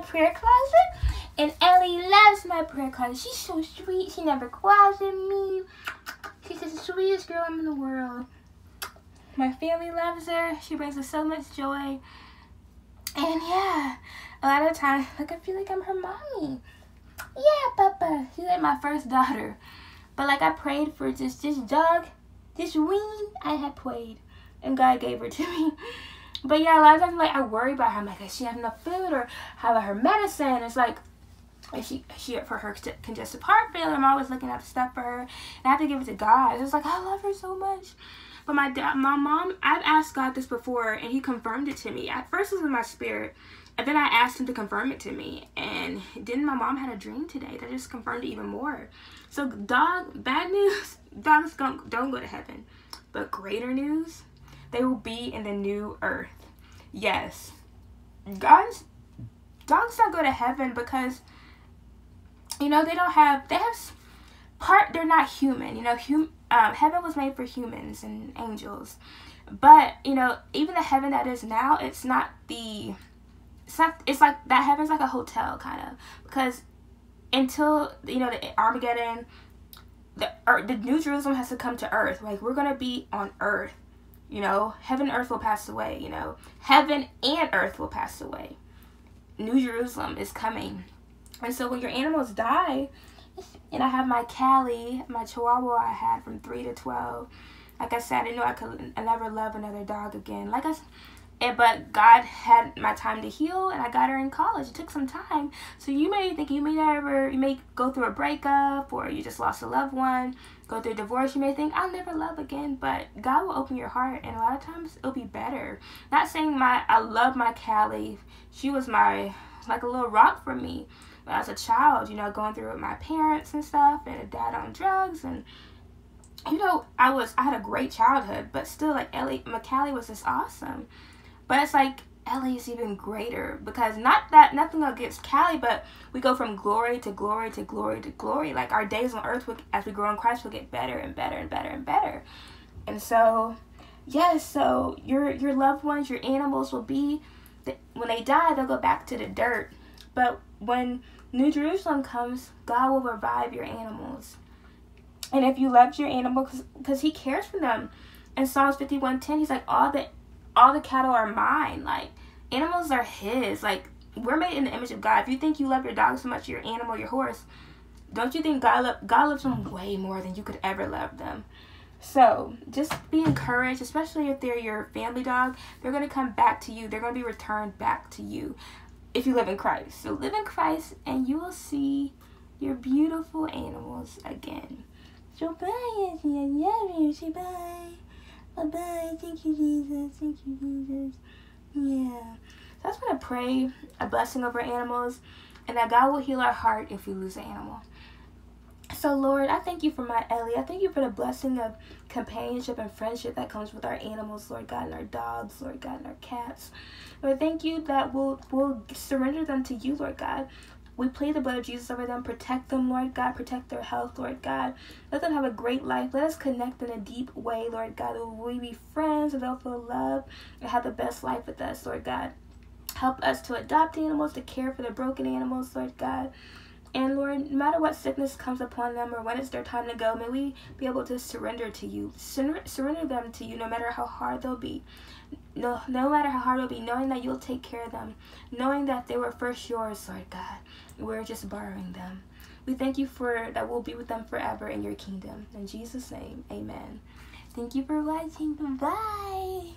prayer closet. And Ellie loves my prayer closet. She's so sweet. She never growls at me. She's the sweetest girl in the world. My family loves her. She brings us so much joy. And yeah, a lot of times, like I feel like I'm her mommy. Yeah, Papa. She's like my first daughter. But like I prayed for just this dog, this ween I had prayed. And God gave her to me. But yeah, a lot of times like I worry about her. I'm like, does she have enough food or how about her medicine? It's like if she she for her congestive heart failure, I'm always looking at stuff for her, and I have to give it to God. It's like I love her so much. But my dad, my mom, I've asked God this before, and He confirmed it to me. At first, it was in my spirit, and then I asked Him to confirm it to me. And then my mom had a dream today that just confirmed it even more. So, dog, bad news: dogs don't don't go to heaven. But greater news: they will be in the new earth. Yes, God's dogs don't go to heaven because you know they don't have they have part they're not human you know hum, um, heaven was made for humans and angels. But you know even the heaven that is now it's not the it's not it's like that heaven's like a hotel kind of because until you know the armageddon the earth, the new jerusalem has to come to earth. Like we're gonna be on earth you know heaven and earth will pass away you know heaven and earth will pass away new jerusalem is coming and so when your animals die, and I have my Cali, my Chihuahua I had from 3 to 12. Like I said, I knew I could never love another dog again. Like I and, but God had my time to heal, and I got her in college. It took some time. So you may think you may never, you may go through a breakup, or you just lost a loved one, go through a divorce. You may think I'll never love again, but God will open your heart, and a lot of times it'll be better. Not saying my I love my Callie. She was my like a little rock for me as a child, you know, going through with my parents and stuff, and a dad on drugs, and you know, I was I had a great childhood, but still, like Ellie McCallie was just awesome. But it's like Ellie is even greater because not that nothing against Callie, but we go from glory to glory to glory to glory. Like our days on earth, will, as we grow in Christ, will get better and better and better and better. And so, yes, so your your loved ones, your animals will be when they die, they'll go back to the dirt. But when New Jerusalem comes, God will revive your animals. And if you loved your animal, because He cares for them. In Psalms 51:10, He's like, all the, all the cattle are mine. Like, animals are His. Like, we're made in the image of God. If you think you love your dog so much, your animal, your horse, don't you think God, lo- God loves them way more than you could ever love them? So just be encouraged, especially if they're your family dog. They're going to come back to you. They're going to be returned back to you if you live in Christ. So live in Christ and you will see your beautiful animals again. So bye, bye. Bye bye. Thank you, Jesus. Thank you, Jesus. Yeah. So I just want to pray a blessing over animals and that God will heal our heart if we lose an animal. So, Lord, I thank you for my Ellie. I thank you for the blessing of companionship and friendship that comes with our animals, Lord God, and our dogs, Lord God, and our cats. Lord, thank you that we'll, we'll surrender them to you, Lord God. We plead the blood of Jesus over them. Protect them, Lord God. Protect their health, Lord God. Let them have a great life. Let us connect in a deep way, Lord God. Will we be friends and they'll feel loved and have the best life with us, Lord God. Help us to adopt animals, to care for the broken animals, Lord God. And Lord, no matter what sickness comes upon them or when it's their time to go, may we be able to surrender to you. Surrender, surrender them to you no matter how hard they'll be. No, no matter how hard it'll be, knowing that you'll take care of them. Knowing that they were first yours, Lord God. We're just borrowing them. We thank you for that we'll be with them forever in your kingdom. In Jesus' name, amen. Thank you for watching. Bye.